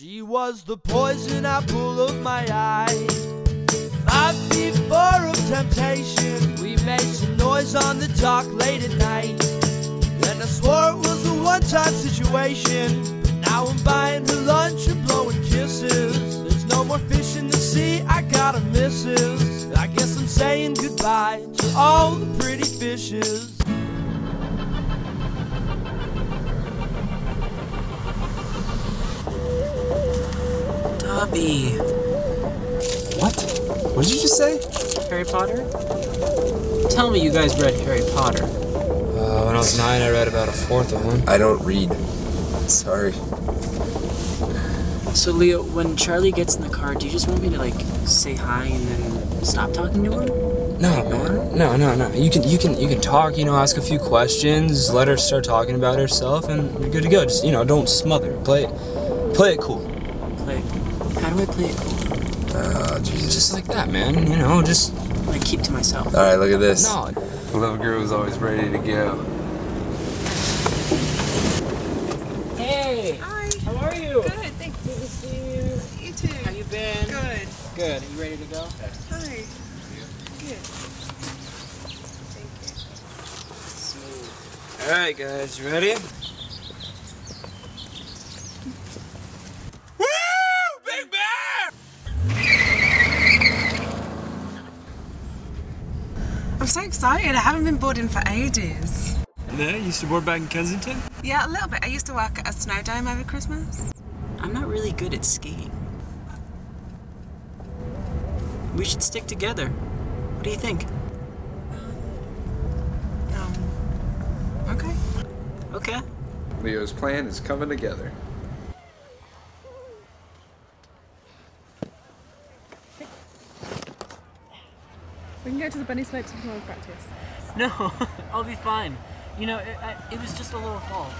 She was the poison apple of my eye. Five feet four of temptation. We made some noise on the dock late at night. And I swore it was a one time situation. But now I'm buying her lunch and blowing kisses. There's no more fish in the sea, I got a missus. I guess I'm saying goodbye to all the pretty fishes. Dobby. What? What did you just say? Harry Potter? Tell me you guys read Harry Potter. Uh, when I was nine, I read about a fourth of one. I don't read. Sorry. So, Leo, when Charlie gets in the car, do you just want me to, like, say hi and then stop talking to her? No, man. No, no, no. You can, you can, you can talk. You know, ask a few questions. Let her start talking about herself, and you're good to go. Just, you know, don't smother. Play, it, play it cool. Play. How do I play it cool? Oh, Jesus. Just like that, man. You know, just Like, keep to myself. All right, look at this. no. The little girl was always ready to go. Hey! Hi. How are you? Good, thanks. Good to see you. You too. How you been? Good. Good. Are you ready to go? Hi. Good. Thank you. Smooth. All right, guys, you ready? So excited. I haven't been boarding for ages. Yeah, you used to board back in Kensington? Yeah, a little bit. I used to work at a snow dome over Christmas. I'm not really good at skiing. We should stick together. What do you think? Um, okay. Okay. Leo's plan is coming together. We can go to the bunny slopes before we practice. No, I'll be fine. You know, it, I, it was just a little fall.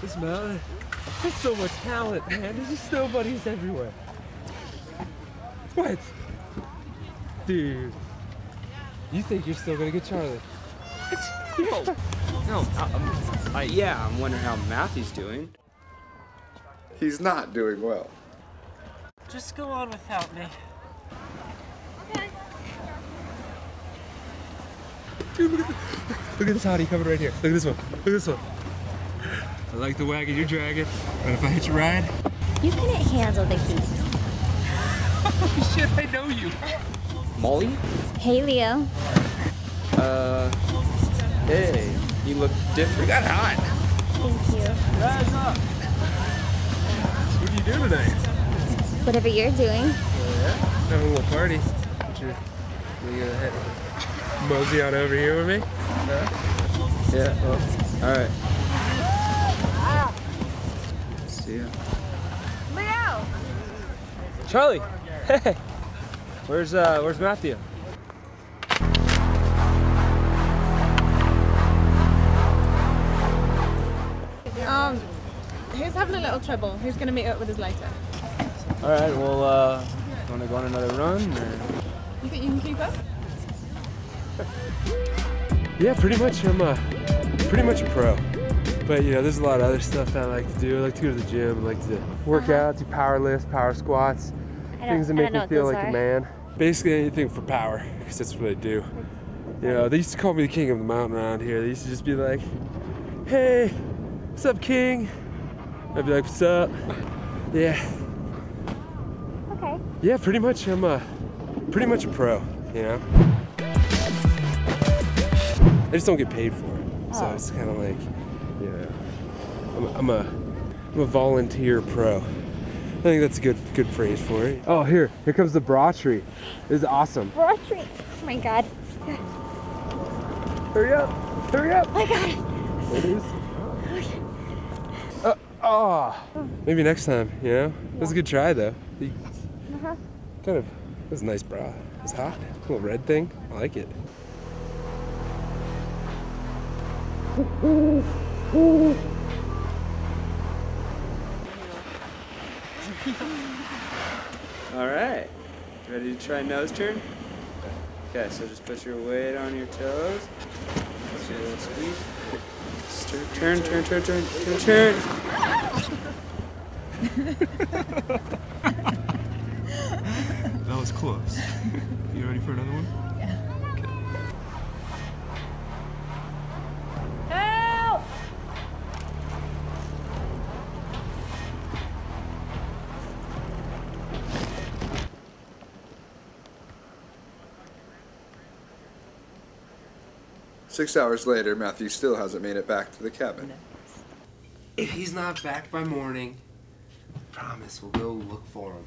This mountain, there's so much talent, man. There's just snow buddies everywhere. What? Dude. You think you're still gonna get Charlie? No, no. I'm, I, yeah, I'm wondering how Matthew's doing. He's not doing well. Just go on without me. Dude, look at, this. look at this hottie coming right here. Look at this one. Look at this one. I like the wagon you're dragging. And if I hit your ride, You couldn't handle the heat. shit, I know you. Molly? Hey, Leo. Uh, hey, you look different. You got hot. Thank you. Rise up. What are you doing today? Whatever you're doing. Yeah, Having a little party. Would you, you gonna head mosey on over here with me? Yeah, well, all right. See ya. Leo! Charlie, hey, where's uh, where's Matthew? Um, who's having a little trouble? He's going to meet up with us later? All right, well, uh, want to go on another run? Or? You think you can keep up? Yeah, pretty much. I'm a pretty much a pro. But you know, there's a lot of other stuff that I like to do. I like to go to the gym. I like to work out, do power lifts, power squats, things that make me feel like are. a man. Basically anything for power, because that's what I do. You know, they used to call me the king of the mountain around here. They used to just be like, "Hey, what's up, king?" I'd be like, "What's up?" Yeah, Okay. Yeah, pretty much. I'm a pretty much a pro. You know. I just don't get paid for it, so Oh. it's kind of like, you know, I'm a, I'm a I'm a volunteer pro. I think that's a good good phrase for it. Oh, here, here comes the bra tree. This is awesome. For a treat. Oh my god. Hurry up! Hurry up! Oh my god. There it is. Uh, oh, maybe next time. You know, it was a good try though. You Uh-huh. kind of, it was a nice bra. It was hot. little red thing. I like it. All right. Ready to try nose turn? Okay, so just put your weight on your toes. Just squeeze. turn, turn, turn, turn, turn, turn. That was close. You ready for another one? Help! Six hours later, Matthew still hasn't made it back to the cabin. If he's not back by morning, promise we'll go look for him.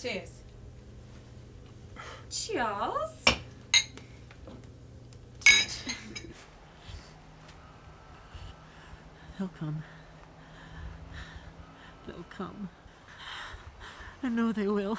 Cheers. Cheers. They'll come. They'll come. I know they will.